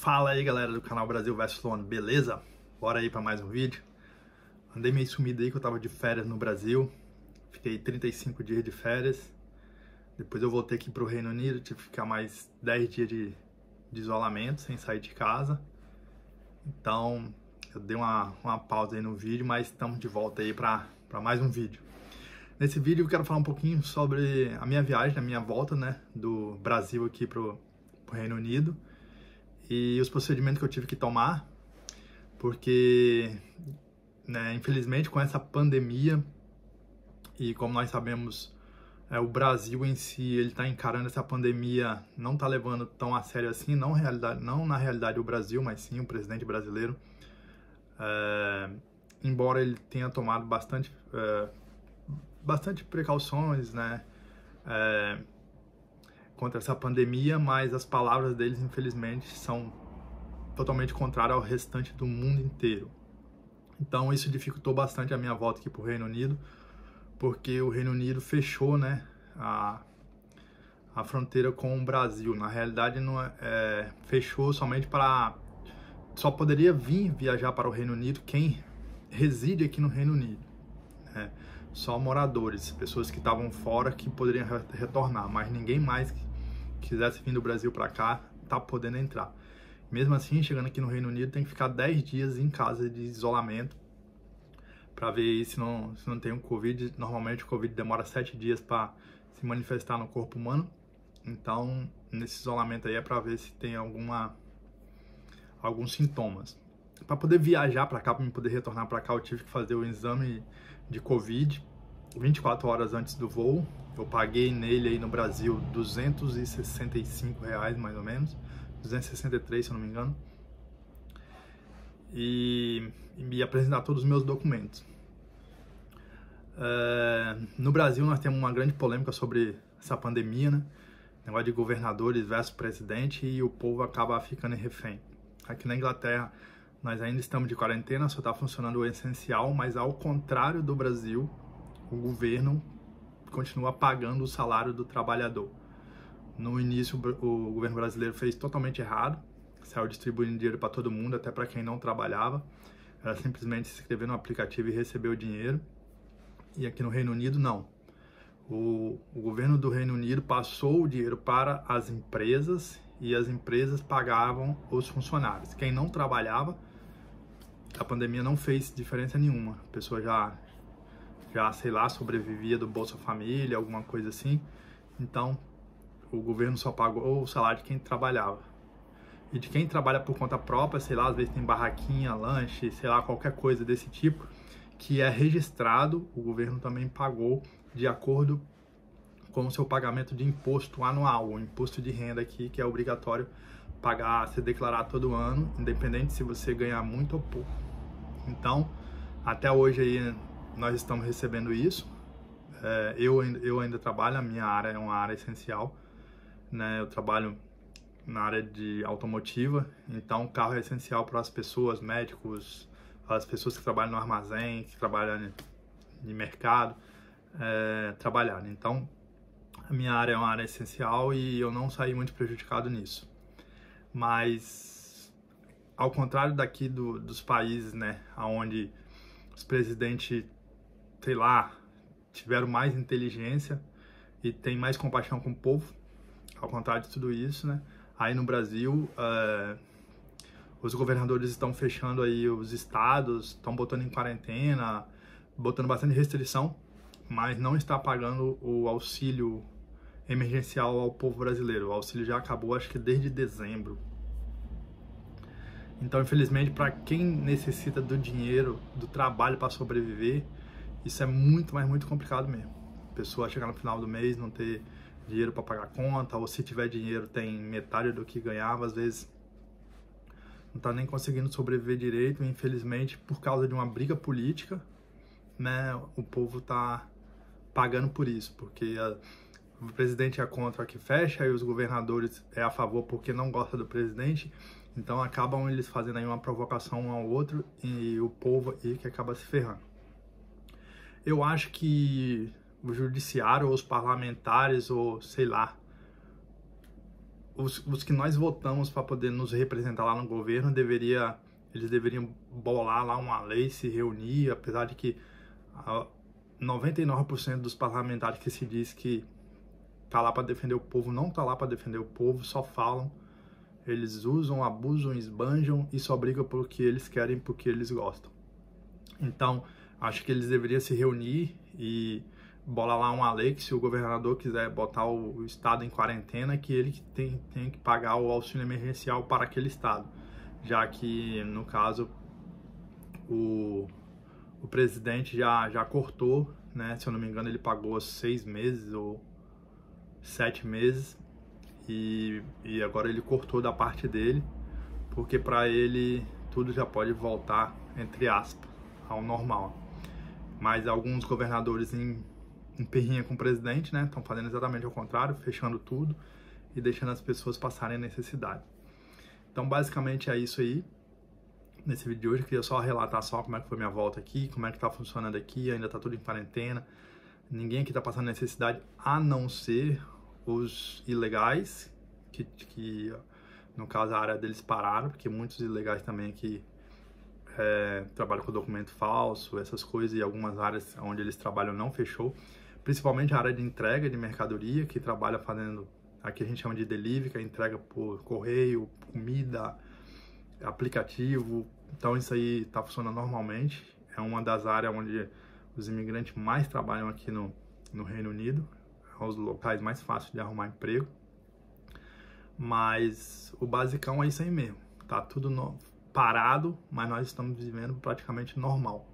Fala aí galera do canal Brasil vs Londres, beleza? Bora aí para mais um vídeo. Andei meio sumido aí que eu tava de férias no Brasil. Fiquei 35 dias de férias. Depois eu voltei aqui pro Reino Unido, tive que ficar mais 10 dias de, de isolamento, sem sair de casa. Então, eu dei uma, uma pausa aí no vídeo, mas estamos de volta aí para mais um vídeo. Nesse vídeo eu quero falar um pouquinho sobre a minha viagem, a minha volta, né, do Brasil aqui pro, pro Reino Unido e os procedimentos que eu tive que tomar, porque, né, infelizmente, com essa pandemia e como nós sabemos, é, o Brasil em si ele está encarando essa pandemia, não está levando tão a sério assim, não realidade, não na realidade o Brasil, mas sim o presidente brasileiro, é, embora ele tenha tomado bastante, é, bastante precauções, né? Contra essa pandemia, mas as palavras deles, infelizmente, são totalmente contrárias ao restante do mundo inteiro. Então isso dificultou bastante a minha volta aqui para o Reino Unido, porque o Reino Unido fechou, né, a, a fronteira com o Brasil. Na realidade, não é, é, fechou somente para só poderia vir viajar para o Reino Unido quem reside aqui no Reino Unido. Né? Só moradores, pessoas que estavam fora que poderiam retornar, mas ninguém mais quisesse vir do Brasil para cá, tá podendo entrar. Mesmo assim, chegando aqui no Reino Unido, tem que ficar 10 dias em casa de isolamento para ver se não, se não tem um Covid. Normalmente o Covid demora 7 dias para se manifestar no corpo humano. Então, nesse isolamento aí é para ver se tem alguma alguns sintomas. Para poder viajar para cá, para poder retornar para cá, eu tive que fazer o exame de Covid 24 horas antes do voo. Eu paguei nele aí no Brasil 265 reais mais ou menos, 263 se eu não me engano, e, e me apresentar todos os meus documentos. É, no Brasil nós temos uma grande polêmica sobre essa pandemia, né? Negócio de governadores versus presidente e o povo acaba ficando refém. Aqui na Inglaterra nós ainda estamos de quarentena, só está funcionando o essencial, mas ao contrário do Brasil, o governo continua pagando o salário do trabalhador. No início, o governo brasileiro fez totalmente errado, saiu distribuindo dinheiro para todo mundo, até para quem não trabalhava. Era simplesmente se inscrever no aplicativo e receber o dinheiro. E aqui no Reino Unido, não. O, o governo do Reino Unido passou o dinheiro para as empresas e as empresas pagavam os funcionários. Quem não trabalhava, a pandemia não fez diferença nenhuma. A pessoa já já, sei lá, sobrevivia do Bolsa Família, alguma coisa assim. Então, o governo só pagou o salário de quem trabalhava. E de quem trabalha por conta própria, sei lá, às vezes tem barraquinha, lanche, sei lá, qualquer coisa desse tipo, que é registrado, o governo também pagou de acordo com o seu pagamento de imposto anual, o imposto de renda aqui, que é obrigatório pagar, se declarar todo ano, independente se você ganhar muito ou pouco. Então, até hoje aí nós estamos recebendo isso. É, eu, eu ainda trabalho, a minha área é uma área essencial. Né? Eu trabalho na área de automotiva, então o carro é essencial para as pessoas, médicos, as pessoas que trabalham no armazém, que trabalham de mercado, é, trabalhar. Então, a minha área é uma área essencial e eu não saí muito prejudicado nisso. Mas, ao contrário daqui do, dos países, né, onde os presidentes sei lá, tiveram mais inteligência e tem mais compaixão com o povo, ao contrário de tudo isso, né? Aí no Brasil, uh, os governadores estão fechando aí os estados, estão botando em quarentena, botando bastante restrição, mas não está pagando o auxílio emergencial ao povo brasileiro. O auxílio já acabou, acho que desde dezembro. Então, infelizmente, para quem necessita do dinheiro, do trabalho para sobreviver, isso é muito, mas muito complicado mesmo. A pessoa chegar no final do mês, não ter dinheiro para pagar conta, ou se tiver dinheiro tem metade do que ganhava, às vezes não está nem conseguindo sobreviver direito, e infelizmente por causa de uma briga política, né, o povo está pagando por isso, porque a, o presidente é contra que fecha e os governadores é a favor porque não gosta do presidente, então acabam eles fazendo aí uma provocação um ao outro e o povo aí que acaba se ferrando. Eu acho que o judiciário, ou os parlamentares, ou sei lá, os, os que nós votamos para poder nos representar lá no governo deveria eles deveriam bolar lá uma lei, se reunir, apesar de que 99% dos parlamentares que se diz que tá lá para defender o povo não tá lá para defender o povo, só falam. Eles usam, abusam, esbanjam e só brigam pelo que eles querem, porque eles gostam. Então, acho que eles deveriam se reunir e bolar lá uma lei que se o governador quiser botar o, o estado em quarentena, que ele tem, tem que pagar o auxílio emergencial para aquele estado, já que no caso o, o presidente já, já cortou, né? Se eu não me engano, ele pagou seis meses ou sete meses e, e agora ele cortou da parte dele, porque para ele tudo já pode voltar, entre aspas, ao normal. Mas alguns governadores em perrinha com o presidente, né? Estão fazendo exatamente o contrário, fechando tudo e deixando as pessoas passarem necessidade. Então, basicamente é isso aí. Nesse vídeo de hoje, eu queria só relatar só como é que foi minha volta aqui, como é que tá funcionando aqui, ainda tá tudo em quarentena. Ninguém aqui tá passando necessidade, a não ser os ilegais, que, que no caso a área deles pararam, porque muitos ilegais também aqui é, com documento falso, essas coisas, e algumas áreas onde eles trabalham não fechou principalmente a área de entrega de mercadoria, que trabalha fazendo, aqui a gente chama de delivery, que é entrega por correio, comida, aplicativo. Então isso aí está funcionando normalmente. É uma das áreas onde os imigrantes mais trabalham aqui no, no Reino Unido. É os locais mais fáceis de arrumar emprego. Mas o basicão é isso aí mesmo. Tá tudo no, parado, mas nós estamos vivendo praticamente normal,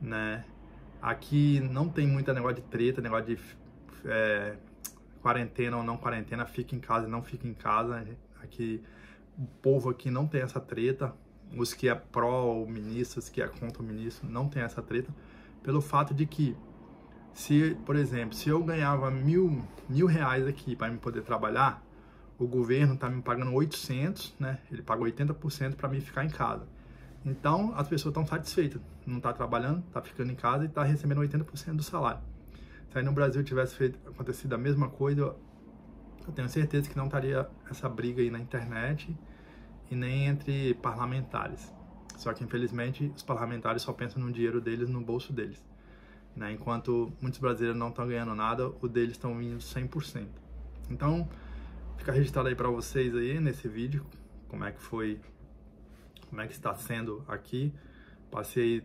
né? Aqui não tem muita negócio de treta, negócio de é, quarentena ou não quarentena, fica em casa não fica em casa. Aqui, o povo aqui não tem essa treta. Os que é pró o ministro, os que é contra o ministro, não tem essa treta. Pelo fato de que, se, por exemplo, se eu ganhava mil, mil reais aqui para me poder trabalhar, o governo está me pagando 800, né? Ele paga 80% para mim ficar em casa. Então, as pessoas estão satisfeitas. Não está trabalhando, está ficando em casa e está recebendo 80% do salário. Se aí no Brasil tivesse feito, acontecido a mesma coisa, eu tenho certeza que não estaria essa briga aí na internet e nem entre parlamentares. Só que, infelizmente, os parlamentares só pensam no dinheiro deles, no bolso deles. Né? Enquanto muitos brasileiros não estão ganhando nada, o deles estão indo 100%. Então, fica registrado aí para vocês aí nesse vídeo, como é que foi como é que está sendo aqui. Passei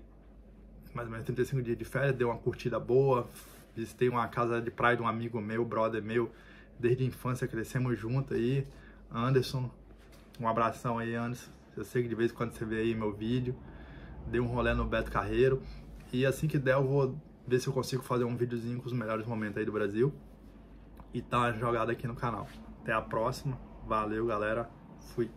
mais ou menos 35 dias de férias, dei uma curtida boa, visitei uma casa de praia de um amigo meu, brother meu, desde a infância crescemos junto aí, Anderson, um abração aí Anderson, eu sei que de vez em quando você vê aí meu vídeo, dei um rolê no Beto Carreiro, e assim que der eu vou ver se eu consigo fazer um videozinho com os melhores momentos aí do Brasil, e tá jogada aqui no canal. Até a próxima, valeu galera, fui!